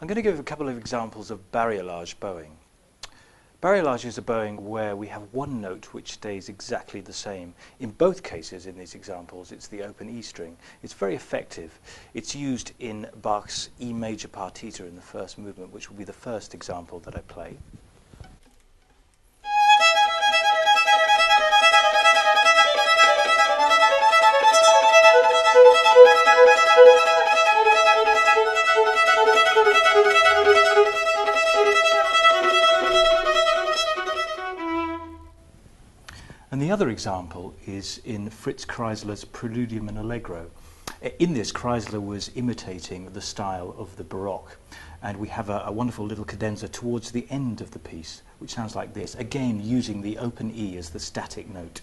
I'm going to give a couple of examples of barriolage bowing. Barriolage is a bowing where we have one note which stays exactly the same. In both cases in these examples it's the open E string. It's very effective. It's used in Bach's E major partita in the first movement which will be the first example that I play. And the other example is in Fritz Kreisler's Preludium and Allegro. Eh, in this, Kreisler was imitating the style of the Baroque. And we have a, a, wonderful little cadenza towards the end of the piece, which sounds like this, again using the open E as the static note.